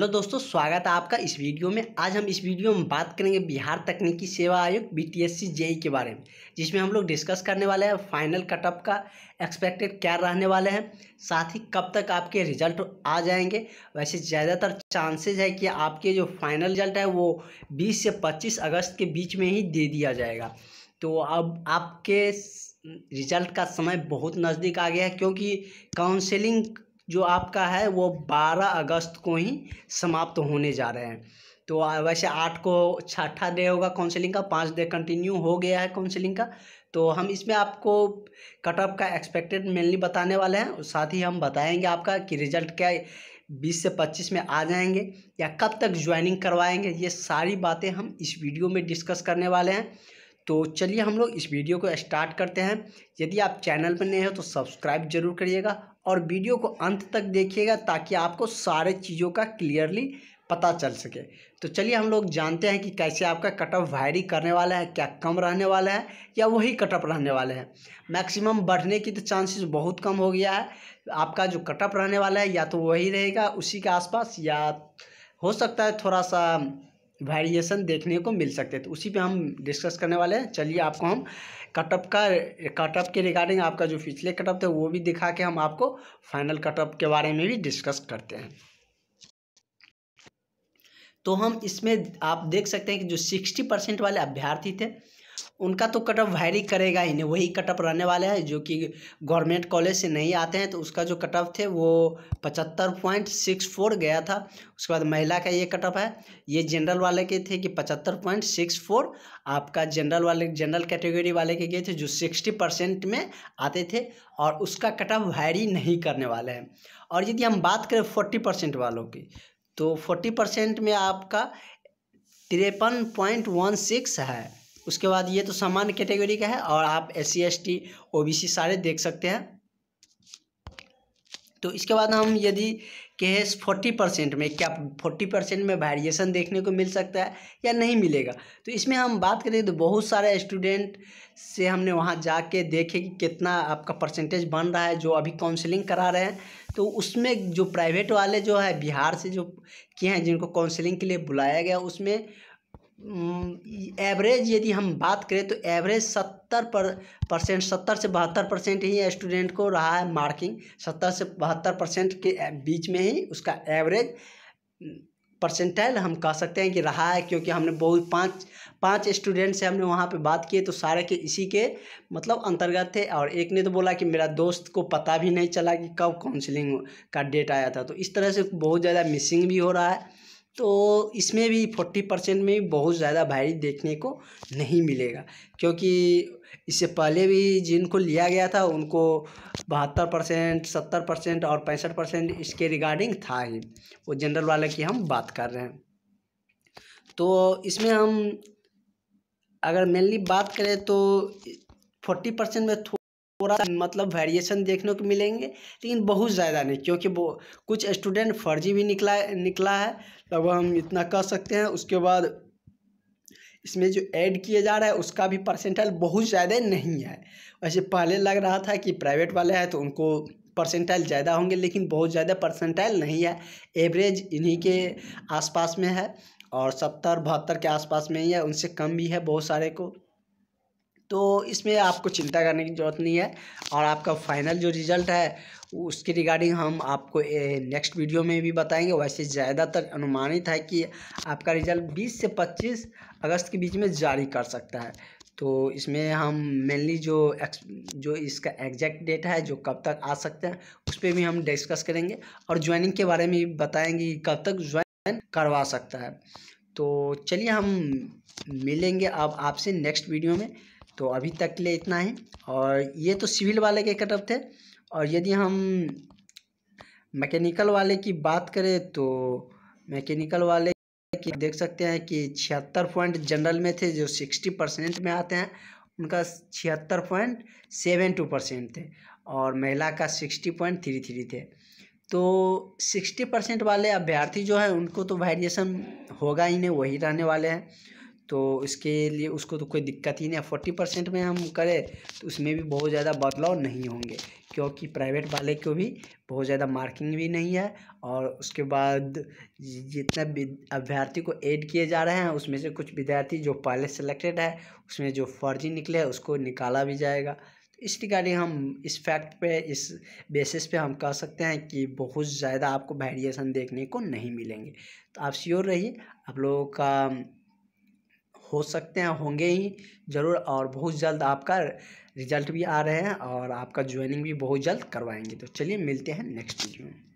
Hello दोस्तों, स्वागत है आपका इस वीडियो में। आज हम इस वीडियो में बात करेंगे बिहार तकनीकी सेवा आयोग बी टी जेई के बारे में, जिसमें हम लोग डिस्कस करने वाले हैं। फाइनल कटअप का एक्सपेक्टेड क्या रहने वाले हैं, साथ ही कब तक आपके रिज़ल्ट आ जाएँगे। वैसे ज़्यादातर चांसेज है कि आपके जो फाइनल रिज़ल्ट है, वो बीस से पच्चीस अगस्त के बीच में ही दे दिया जाएगा। तो अब आपके रिज़ल्ट का समय बहुत नज़दीक आ गया है, क्योंकि काउंसलिंग जो आपका है, वो बारह अगस्त को ही समाप्त होने जा रहे हैं। तो वैसे आठ को छठा डे होगा काउंसलिंग का, पाँच डे कंटिन्यू हो गया है काउंसलिंग का। तो हम इसमें आपको कटअप का एक्सपेक्टेड मेनली बताने वाले हैं। साथ ही हम बताएँगे आपका कि रिज़ल्ट क्या बीस से पच्चीस में आ जाएँगे या कब तक ज्वाइनिंग करवाएँगे, ये सारी बातें हम इस वीडियो में डिस्कस करने वाले हैं। तो चलिए हम लोग इस वीडियो को स्टार्ट करते हैं। यदि आप चैनल पर नए हो तो सब्सक्राइब ज़रूर करिएगा और वीडियो को अंत तक देखिएगा ताकि आपको सारे चीज़ों का क्लियरली पता चल सके। तो चलिए हम लोग जानते हैं कि कैसे आपका कटअप वायरी करने वाला है, क्या कम रहने वाला है या वही कटअप रहने वाले हैं। मैक्सिमम बढ़ने की तो चांसेस बहुत कम हो गया है। आपका जो कटअप रहने वाला है, या तो वही रहेगा उसी के आसपास, या हो सकता है थोड़ा सा वेरिएशन देखने को मिल सकते हैं। तो उसी पे हम डिस्कस करने वाले हैं। चलिए आपको हम कटअप का, कटअप के रिगार्डिंग आपका जो पिछले कटअप थे, वो भी दिखा के हम आपको फाइनल कटअप के बारे में भी डिस्कस करते हैं। तो हम इसमें आप देख सकते हैं कि जो सिक्सटी परसेंट वाले अभ्यर्थी थे उनका तो कटअप वायरी करेगा ही नहीं, वही कटअप रहने वाले हैं, जो कि गवर्नमेंट कॉलेज से नहीं आते हैं तो उसका जो कटअप थे वो पचहत्तर पॉइंट सिक्स फोर गया था। उसके बाद महिला का ये कटअप है, ये जनरल वाले के थे कि पचहत्तर पॉइंट सिक्स फोर, आपका जनरल वाले जनरल कैटेगरी वाले के गए थे, जो सिक्सटी परसेंट में आते थे, और उसका कटअप वायरी नहीं करने वाले हैं। और यदि हम बात करें फोर्टी परसेंट वालों की तो फोर्टी परसेंट में आपका तिरपन पॉइंट वन सिक्स है। उसके बाद ये तो सामान्य कैटेगरी का है और आप S C S T O B C सारे देख सकते हैं। तो इसके बाद हम यदि कहें फोर्टी परसेंट में, क्या फोर्टी परसेंट में वेरिएशन देखने को मिल सकता है या नहीं मिलेगा? तो इसमें हम बात करें तो बहुत सारे स्टूडेंट से हमने वहाँ जाके देखे कि कितना आपका परसेंटेज बन रहा है, जो अभी काउंसलिंग करा रहे हैं। तो उसमें जो प्राइवेट वाले जो है, बिहार से जो किए हैं, जिनको काउंसलिंग के लिए बुलाया गया, उसमें एवरेज यदि हम बात करें तो एवरेज सत्तर पर परसेंट सत्तर से बहत्तर परसेंट ही स्टूडेंट को रहा है मार्किंग सत्तर से बहत्तर परसेंट के बीच में ही उसका एवरेज परसेंटाइल हम कह सकते हैं कि रहा है क्योंकि हमने बहुत पाँच पाँच स्टूडेंट से हमने वहाँ पे बात की तो सारे के इसी के मतलब अंतर्गत थे और एक ने तो बोला कि मेरा दोस्त को पता भी नहीं चला कि कब काउंसलिंग का डेट आया था। तो इस तरह से बहुत ज़्यादा मिसिंग भी हो रहा है। तो इसमें भी फोर्टी परसेंट में बहुत ज़्यादा भारी देखने को नहीं मिलेगा। क्योंकि इससे पहले भी जिनको लिया गया था, उनको बहत्तर परसेंट, सत्तर परसेंट और पैंसठ परसेंट इसके रिगार्डिंग था ही। वो जनरल वाले की हम बात कर रहे हैं। तो इसमें हम अगर मेनली बात करें तो फोर्टी परसेंट में थोड़ा मतलब वेरिएशन देखने को मिलेंगे, लेकिन बहुत ज़्यादा नहीं, क्योंकि वो कुछ स्टूडेंट फर्जी भी निकला निकला है लगभग हम इतना कह सकते हैं। उसके बाद इसमें जो ऐड किया जा रहा है, उसका भी परसेंटाइल बहुत ज़्यादा नहीं है। वैसे पहले लग रहा था कि प्राइवेट वाले हैं तो उनको परसेंटाइल ज़्यादा होंगे, लेकिन बहुत ज़्यादा परसेंटाइल नहीं है। एवरेज इन्हीं के आसपास में है, और सत्तर, बहत्तर के आसपास में ही है, उनसे कम भी है बहुत सारे को। तो इसमें आपको चिंता करने की ज़रूरत नहीं है। और आपका फाइनल जो रिज़ल्ट है, उसके रिगार्डिंग हम आपको नेक्स्ट वीडियो में भी बताएँगे। वैसे ज़्यादातर अनुमानित है कि आपका रिज़ल्ट 20 से 25 अगस्त के बीच में जारी कर सकता है। तो इसमें हम मेनली जो जो इसका एग्जैक्ट डेट है, जो कब तक आ सकते हैं, उस पर भी हम डिस्कस करेंगे। और ज्वाइनिंग के बारे में भी बताएँगे कब तक ज्वाइन करवा सकता है। तो चलिए हम मिलेंगे अब आपसे नेक्स्ट वीडियो में। तो अभी तक के लिए इतना ही। और ये तो सिविल वाले के कटअप थे। और यदि हम मैकेनिकल वाले की बात करें तो मैकेनिकल वाले की देख सकते हैं कि छिहत्तर पॉइंट जनरल में थे, जो सिक्सटी परसेंट में आते हैं। उनका छिहत्तर पॉइंट सेवन टू परसेंट थे और महिला का सिक्सटी पॉइंट थ्री थ्री थे। तो सिक्सटी परसेंट वाले अभ्यर्थी जो है, उनको तो वेरिएशन होगा ही नहीं, वही रहने वाले हैं। तो इसके लिए उसको तो कोई दिक्कत ही नहीं है। फोर्टी परसेंट में हम करें तो उसमें भी बहुत ज़्यादा बदलाव नहीं होंगे, क्योंकि प्राइवेट वाले को भी बहुत ज़्यादा मार्किंग भी नहीं है और उसके बाद जितना अभ्यर्थी को ऐड किए जा रहे हैं, उसमें से कुछ विद्यार्थी जो पहले सेलेक्टेड है, उसमें जो फर्जी निकले है, उसको निकाला भी जाएगा। तो इस रिगार्डिंग हम इस फैक्ट पे, इस बेसिस पे हम कह सकते हैं कि बहुत ज़्यादा आपको वेरिएशन देखने को नहीं मिलेंगे। तो आप श्योर रहिए, आप लोगों का हो सकते हैं, होंगे ही ज़रूर और बहुत जल्द आपका रिज़ल्ट भी आ रहे हैं और आपका ज्वाइनिंग भी बहुत जल्द करवाएँगे। तो चलिए मिलते हैं नेक्स्ट वीडियो में।